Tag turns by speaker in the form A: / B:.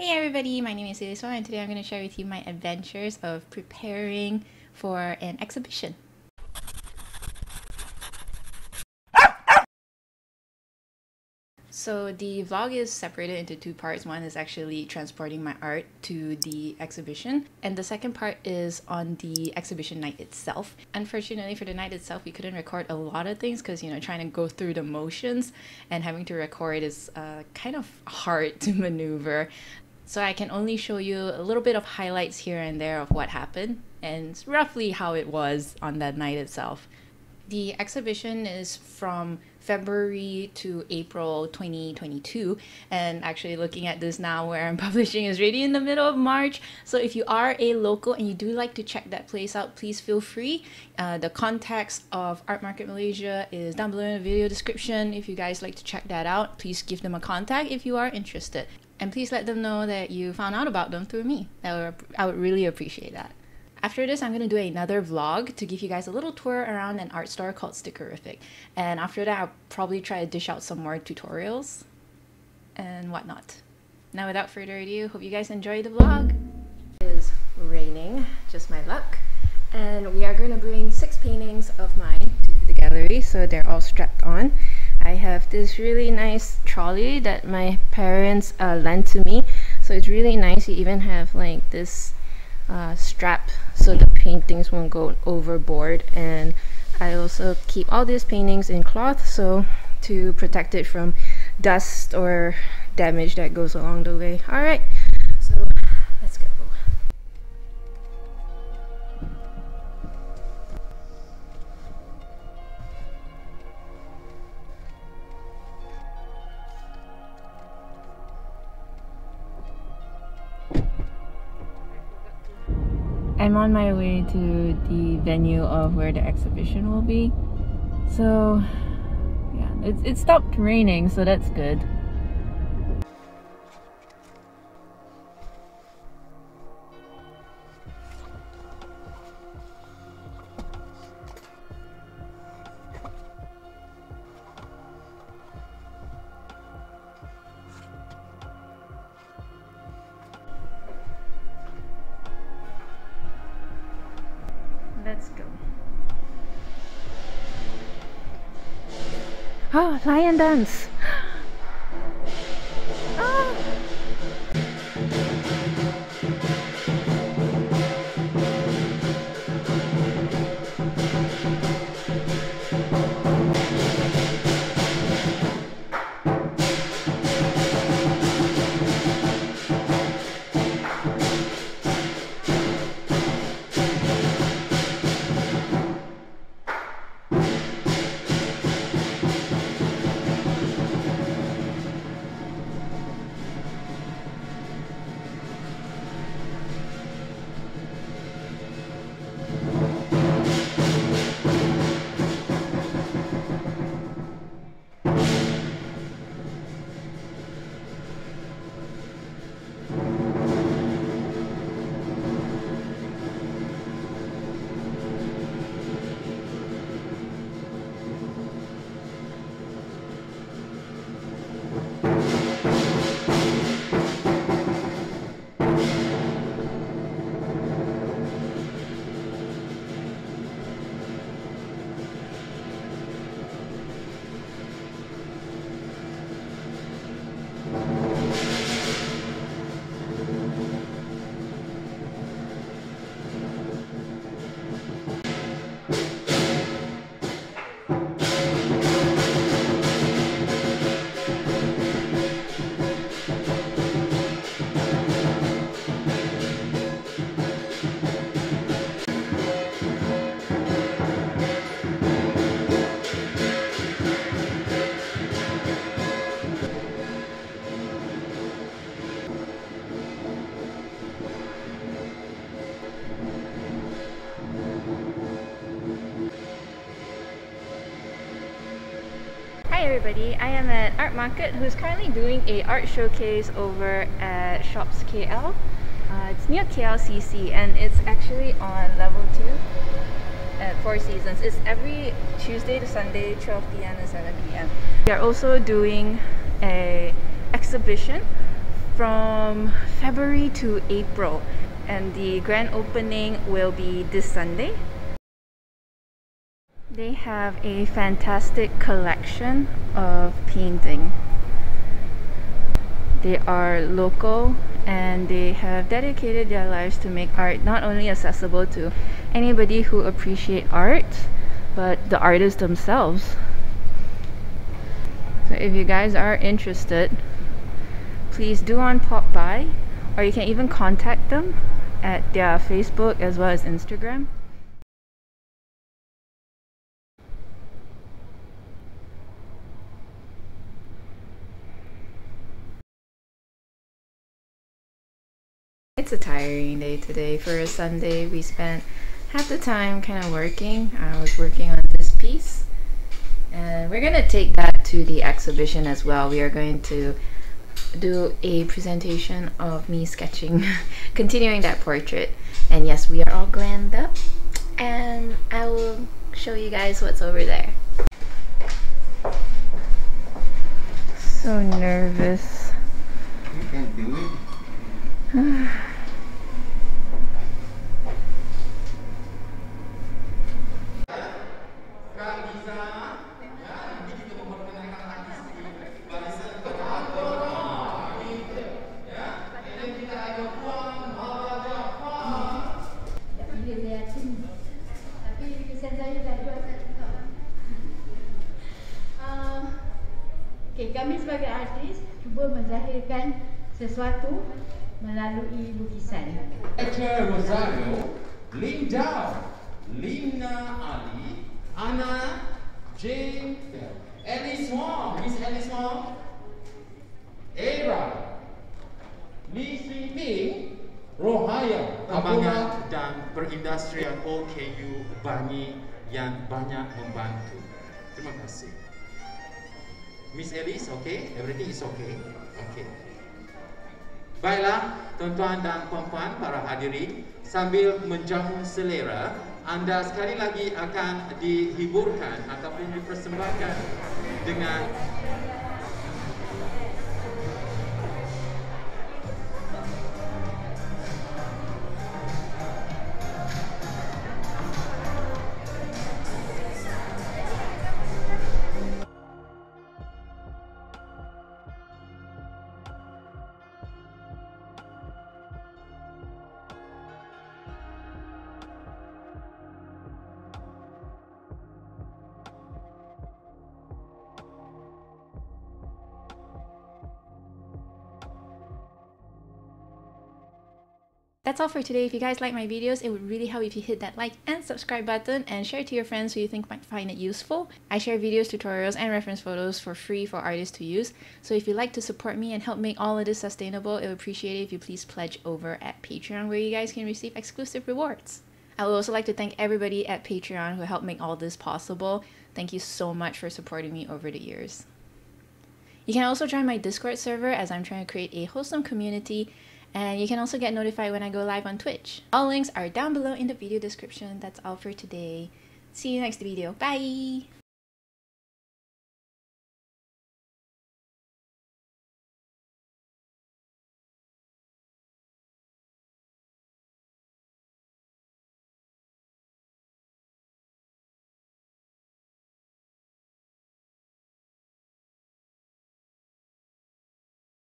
A: Hey everybody, my name is Elise Wong and today I'm going to share with you my adventures of preparing for an exhibition. So the vlog is separated into two parts. One is actually transporting my art to the exhibition and the second part is on the exhibition night itself. Unfortunately for the night itself we couldn't record a lot of things because you know trying to go through the motions and having to record is uh, kind of hard to maneuver. So I can only show you a little bit of highlights here and there of what happened and roughly how it was on that night itself. The exhibition is from February to April 2022. And actually, looking at this now where I'm publishing is really in the middle of March. So, if you are a local and you do like to check that place out, please feel free. Uh, the context of Art Market Malaysia is down below in the video description. If you guys like to check that out, please give them a contact if you are interested. And please let them know that you found out about them through me. I would, I would really appreciate that. After this, I'm going to do another vlog to give you guys a little tour around an art store called Stickerific. And after that, I'll probably try to dish out some more tutorials and whatnot. Now, without further ado, hope you guys enjoy the vlog. It is raining, just my luck. And we are going to bring six paintings of mine to the gallery, so they're all strapped on. I have this really nice trolley that my parents uh, lent to me. So it's really nice. You even have like this uh, strap so the paintings won't go overboard and I also keep all these paintings in cloth so to protect it from dust or damage that goes along the way. Alright, I'm on my way to the venue of where the exhibition will be. So, yeah, it, it stopped raining, so that's good. Let's go. Oh, lion dance! Everybody, I am at Art Market who's currently doing a art showcase over at Shops KL. Uh, it's near KLCC and it's actually on level 2 at Four Seasons. It's every Tuesday to Sunday, 12 p.m. and 7 p.m. We are also doing a exhibition from February to April and the grand opening will be this Sunday. They have a fantastic collection of painting. They are local and they have dedicated their lives to make art not only accessible to anybody who appreciate art but the artists themselves. So if you guys are interested, please do on pop by or you can even contact them at their Facebook as well as Instagram. It's a tiring day today. For a Sunday, we spent half the time kind of working. I was working on this piece and we're gonna take that to the exhibition as well. We are going to do a presentation of me sketching, continuing that portrait. And yes, we are all glammed up and I will show you guys what's over there. So nervous.
B: You can do it.
C: Menzahirkan sesuatu melalui lukisan.
D: Lecturer Rosario, Linda, Lina Ali, Anna, Jane, Alice Wong, Miss Alice Wong, Era, Lee Sui Ping, Rohaya,
E: Perkembangan dan perindustrian OKU Bangi yang banyak membantu. Terima kasih. Miss Alice, okay? Everything is okay? Okay.
D: Baiklah, tuan-tuan dan puan-puan para hadirin, sambil menjamu selera, anda sekali lagi akan dihiburkan ataupun dipersembahkan dengan
A: That's all for today. If you guys like my videos, it would really help if you hit that like and subscribe button and share it to your friends who you think might find it useful. I share videos, tutorials, and reference photos for free for artists to use. So if you'd like to support me and help make all of this sustainable, it would appreciate it if you please pledge over at Patreon where you guys can receive exclusive rewards. I would also like to thank everybody at Patreon who helped make all this possible. Thank you so much for supporting me over the years. You can also join my Discord server as I'm trying to create a wholesome community and you can also get notified when I go live on Twitch. All links are down below in the video description. That's all for today. See you next video. Bye!